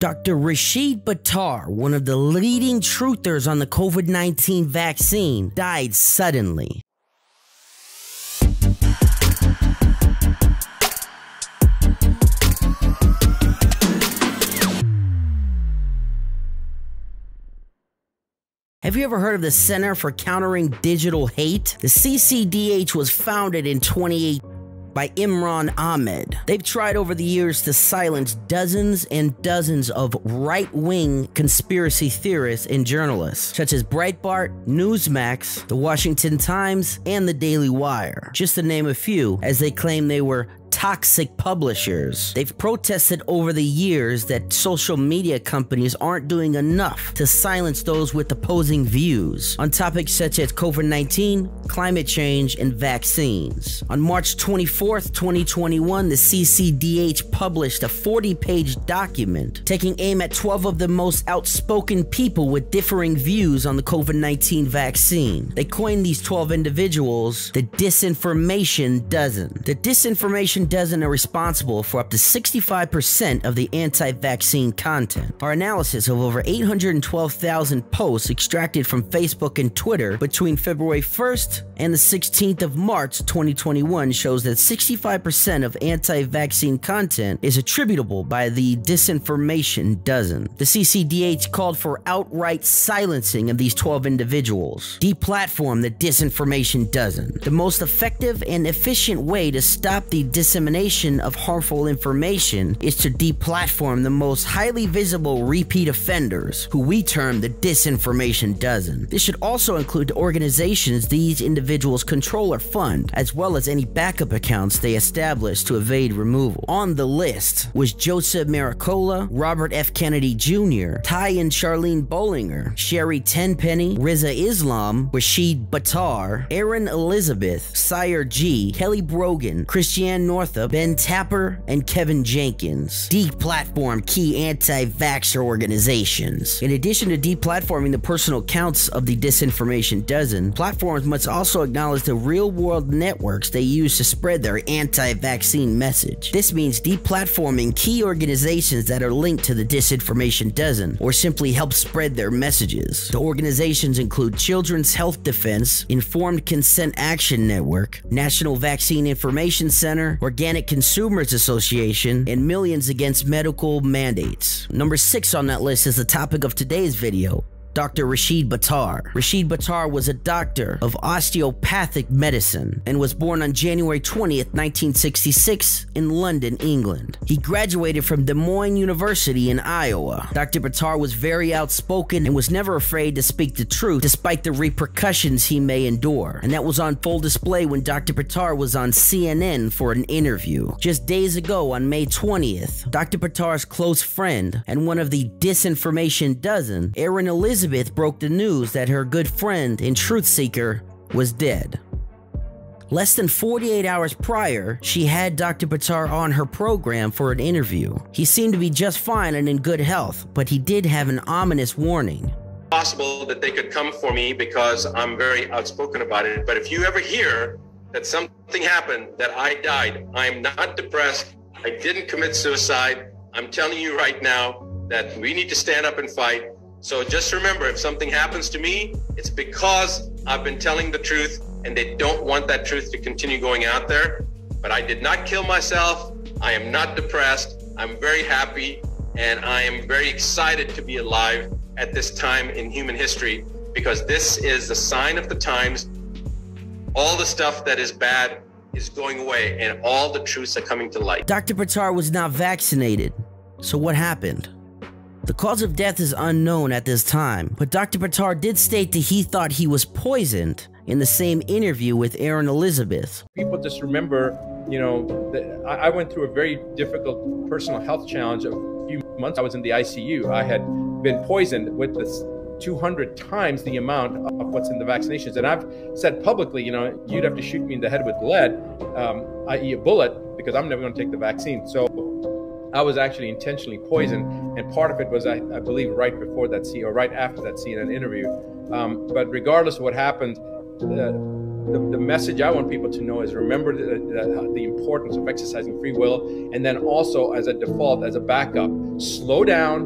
Dr. Rashid Buttar, one of the leading truthers on the COVID 19 vaccine, died suddenly. Have you ever heard of the Center for Countering Digital Hate? The CCDH was founded in 2018 by Imran Ahmed. They've tried over the years to silence dozens and dozens of right wing conspiracy theorists and journalists, such as Breitbart, Newsmax, The Washington Times, and The Daily Wire, just to name a few, as they claim they were toxic publishers. They've protested over the years that social media companies aren't doing enough to silence those with opposing views on topics such as COVID 19, climate change, and vaccines. On March 24, 2021, the CCDH published a 40 page document taking aim at 12 of the most outspoken people with differing views on the COVID 19 vaccine. They coined these 12 individuals the Disinformation Dozen. The Disinformation Dozen are responsible for up to 65% of the anti vaccine content. Our analysis of over 812,000 posts extracted from Facebook and Twitter between February 1st and the 16th of March 2021 shows that 65% of anti vaccine content is attributable by the Disinformation Dozen. The CCDH called for outright silencing of these 12 individuals. Deplatform the Disinformation Dozen. The most effective and efficient way to stop the dissemination of harmful information is to deplatform the most highly visible repeat offenders, who we term the Disinformation Dozen. This should also include the organizations these individuals control or fund, as well as any backup accounts they establish to evade removal. On the list was Joseph Mercola, Robert F. Kennedy Jr., Ty and Charlene Bollinger, Sherri Tenpenny, Rizza Islam, Rashid Buttar, Erin Elizabeth, Sayer Ji, Kelly Brogan, Christiane Northrup, Ben Tapper, and Kevin Jenkins. Deplatform key anti-vaxxer organizations. In addition to deplatforming the personal accounts of the Disinformation Dozen, platforms must also acknowledge the real-world networks they use to spread their anti-vaccine message. This means deplatforming key organizations that are linked to the Disinformation Dozen, or simply help spread their messages. The organizations include Children's Health Defense, Informed Consent Action Network, National Vaccine Information Center, Organic Consumers Association, and Millions Against Medical Mandates. Number 6 on that list is the topic of today's video. Dr. Rashid Buttar. Rashid Buttar was a doctor of osteopathic medicine and was born on January 20th, 1966 in London, England. He graduated from Des Moines University in Iowa. Dr. Buttar was very outspoken and was never afraid to speak the truth despite the repercussions he may endure. And that was on full display when Dr. Buttar was on CNN for an interview. Just days ago on May 20th, Dr. Buttar's close friend and one of the disinformation dozen, Erin Elizabeth, broke the news that her good friend and truth seeker was dead. Less than 48 hours prior, she had Dr. Buttar on her program for an interview. He seemed to be just fine and in good health, but he did have an ominous warning. Possible that they could come for me because I'm very outspoken about it. But if you ever hear that something happened, that I died, I am not depressed. I didn't commit suicide. I'm telling you right now that we need to stand up and fight. So just remember, if something happens to me, it's because I've been telling the truth and they don't want that truth to continue going out there. But I did not kill myself. I am not depressed. I'm very happy and I am very excited to be alive at this time in human history because this is the sign of the times. All the stuff that is bad is going away and all the truths are coming to light. Dr. Buttar was not vaccinated. So what happened? The cause of death is unknown at this time, but Dr. Buttar did state that he thought he was poisoned in the same interview with Erin Elizabeth. People just remember, you know, that I went through a very difficult personal health challenge a few months. I was in the ICU. I had been poisoned with this 200 times the amount of what's in the vaccinations. And I've said publicly, you know, you'd have to shoot me in the head with lead, um, i.e., a bullet, because I'm never going to take the vaccine. So I was actually intentionally poisoned, and part of it was, I, I believe, right before that scene or right after that CNN interview. Um, but regardless of what happened, the, the message I want people to know is remember the, the, the importance of exercising free will, and then also as a default, as a backup, slow down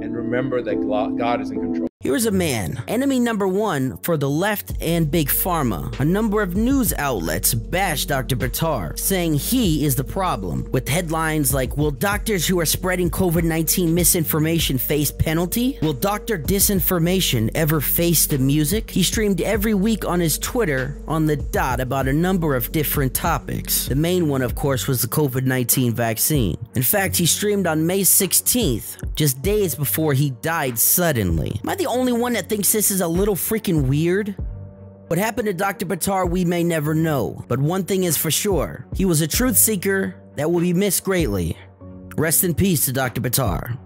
and remember that God is in control. Here's a man, enemy number one for the left and Big Pharma. A number of news outlets bash Dr. Buttar, saying he is the problem, with headlines like Will doctors who are spreading COVID 19 misinformation face penalty? Will Dr. Disinformation ever face the music? He streamed every week on his Twitter on the dot about a number of different topics. The main one, of course, was the COVID 19 vaccine. In fact, he streamed on May 16th, just days before he died suddenly. Am I the only one that thinks this is a little freaking weird? What happened to Dr. Buttar, we may never know, but one thing is for sure he was a truth seeker that will be missed greatly. Rest in peace to Dr. Buttar.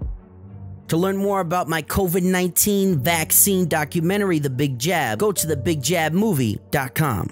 To learn more about my COVID 19 vaccine documentary, The Big Jab, go to thebigjabmovie.com.